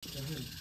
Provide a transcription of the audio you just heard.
真是